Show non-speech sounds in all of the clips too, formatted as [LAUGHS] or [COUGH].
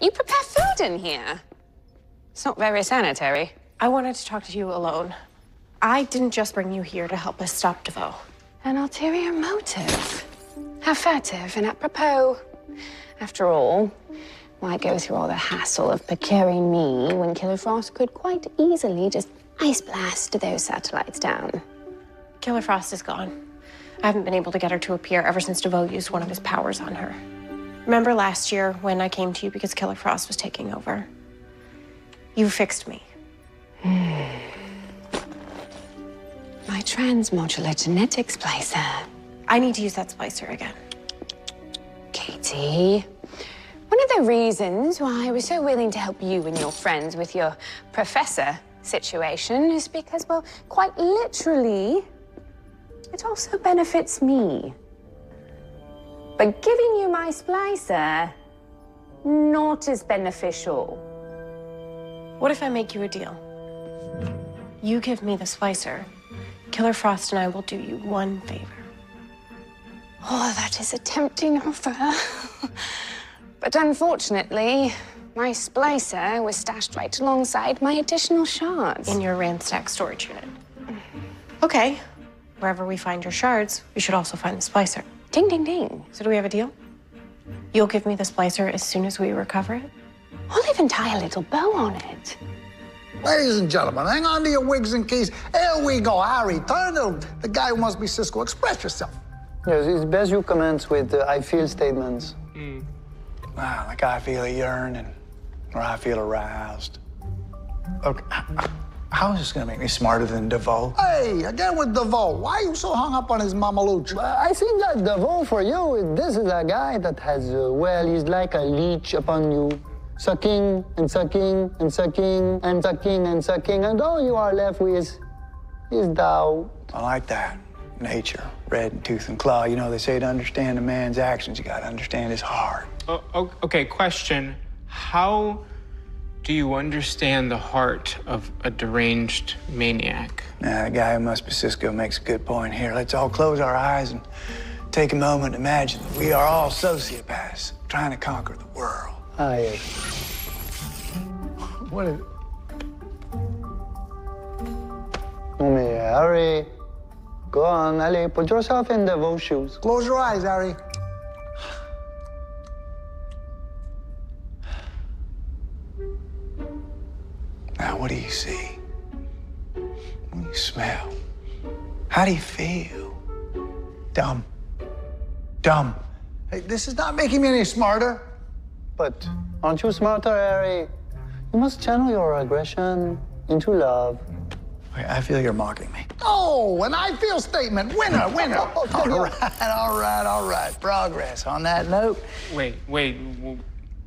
You prepare food in here. It's not very sanitary. I wanted to talk to you alone. I didn't just bring you here to help us stop DeVoe. An ulterior motive. How furtive and apropos. After all, why go through all the hassle of procuring me when Killer Frost could quite easily just ice blast those satellites down? Killer Frost is gone. I haven't been able to get her to appear ever since DeVoe used one of his powers on her. Remember last year when I came to you because Killer Frost was taking over? You fixed me. [SIGHS] My transmodular genetic splicer. I need to use that splicer again. Katie, one of the reasons why I was so willing to help you and your friends with your professor situation is because, well, quite literally, it also benefits me. But giving you my splicer, not as beneficial. What if I make you a deal? You give me the splicer. Killer Frost and I will do you one favor. Oh, that is a tempting offer. [LAUGHS] but unfortunately, my splicer was stashed right alongside my additional shards. In your Randstack storage unit. Okay. Wherever we find your shards, we should also find the splicer. Ding, ding, ding. So do we have a deal? You'll give me the splicer as soon as we recover it? I'll even tie a little bow on it. Ladies and gentlemen, hang on to your wigs and keys. Here we go. Harry, turn to the guy who must be Cisco. Express yourself. Yes, it's best you comment with uh, I feel statements. Ah, like I feel a yearning, or I feel aroused. Okay, h- how is this gonna make me smarter than DeVoe? Hey, again with DeVoe. Why are you so hung up on his mamalucha? I think that DeVoe for you, this is a guy that has, uh, well, he's like a leech upon you. Sucking and sucking and sucking and sucking and sucking, and all you are left with is doubt. I like that. Nature, red in tooth and claw. You know, they say to understand a man's actions, you gotta understand his heart. Oh, okay, question. How do you understand the heart of a deranged maniac? Now, the guy who must be Cisco makes a good point here. Let's all close our eyes and take a moment to imagine that we are all sociopaths trying to conquer the world. Ah, yes. What is No, mais Harry, go on, allez, put yourself in DeVoe's shoes. Close your eyes, Harry. Now, what do you see? What do you smell? How do you feel? Dumb. Dumb. Hey, this is not making me any smarter. But aren't you smarter, Harry? You must channel your aggression into love. Wait, I feel you're mocking me. Oh, an I feel statement. Winner, winner. [LAUGHS] all right, all right, all right. Progress. On that note, Wait, wait. w-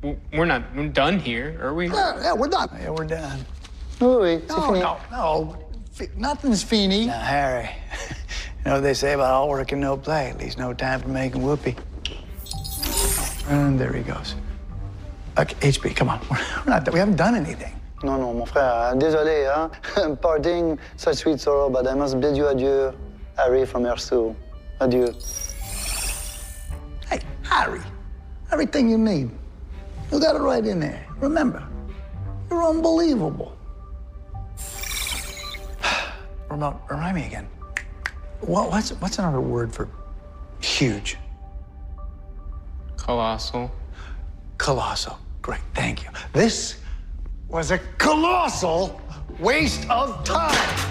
w- We're not we're done here, are we? yeah, yeah, we're done. Yeah, we're done. Oui, oui, No, no, no. F- Nothing's feeny. Now, Harry, [LAUGHS] you know what they say about all work and no play. At least no time for making whoopee. And there he goes. Okay, HP, come on. [LAUGHS] We're not, we haven't done anything. No, no, mon frère, désolé, hein? [LAUGHS] Parting such sweet sorrow, but I must bid you adieu, Harry from Ersu. Adieu. Hey, Harry, everything you need. You got it right in there. Remember, you're unbelievable. Remind, remind me again. What, what's, what's another word for huge? Colossal. Colossal. Great, thank you. This was a colossal waste of time.